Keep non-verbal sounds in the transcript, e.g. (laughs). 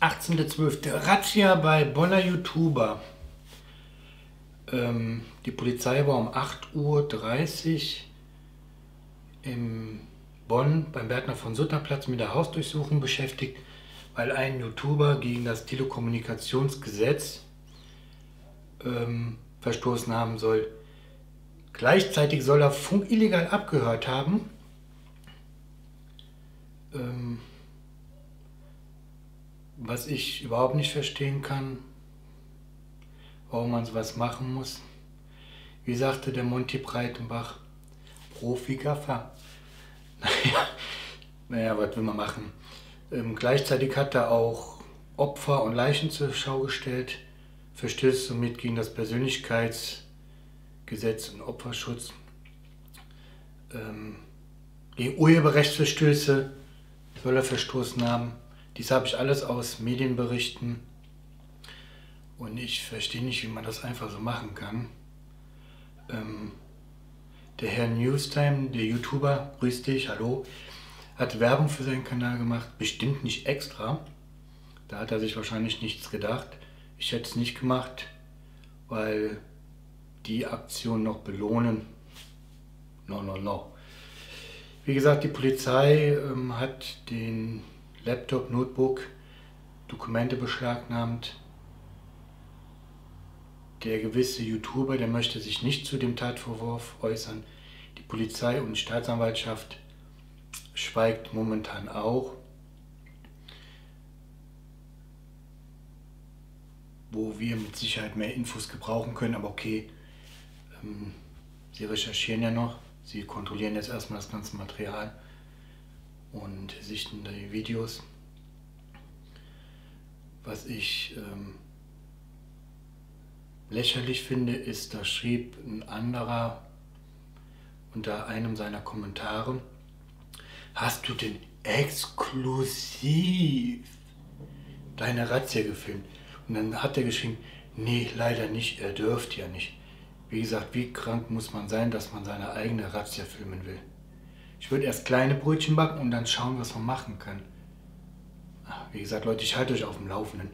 18.12. Razzia bei Bonner YouTuber. Ähm, die Polizei war um 8.30 Uhr in Bonn beim Bertner von Sutterplatz mit der Hausdurchsuchung beschäftigt, weil ein YouTuber gegen das Telekommunikationsgesetz ähm, verstoßen haben soll. Gleichzeitig soll er Funk illegal abgehört haben. Ähm, was ich überhaupt nicht verstehen kann, warum man sowas machen muss. Wie sagte der Monty Breitenbach, Profi-Gaffer. (laughs) Naja, naja, was will man machen? Ähm, gleichzeitig hat er auch Opfer und Leichen zur Schau gestellt, verstößt somit gegen das Persönlichkeitsgesetz und Opferschutz, ähm, gegen Urheberrechtsverstöße soll er verstoßen haben. Dies habe ich alles aus Medienberichten und ich verstehe nicht, wie man das einfach so machen kann. Ähm, der Herr Newstime, der YouTuber, grüß dich, hallo, hat Werbung für seinen Kanal gemacht, bestimmt nicht extra. Da hat er sich wahrscheinlich nichts gedacht. Ich hätte es nicht gemacht, weil die Aktion noch belohnen. No, no, no. Wie gesagt, die Polizei ähm, hat den Laptop, Notebook, Dokumente beschlagnahmt. Der gewisse YouTuber, der möchte sich nicht zu dem Tatvorwurf äußern. Die Polizei und Staatsanwaltschaft schweigt momentan auch. Wo wir mit Sicherheit mehr Infos gebrauchen können, aber okay, ähm, sie recherchieren ja noch, sie kontrollieren jetzt erstmal das ganze Material und sichten die Videos. Was ich ähm, lächerlich finde, ist, da schrieb ein anderer unter einem seiner Kommentare, hast du denn exklusiv deine Razzia gefilmt? Und dann hat er geschrieben, nee, leider nicht, er dürfte ja nicht. Wie gesagt, wie krank muss man sein, dass man seine eigene Razzia filmen will? Ich würde erst kleine Brötchen backen und dann schauen, was man machen kann. Wie gesagt, Leute, ich halte euch auf dem Laufenden.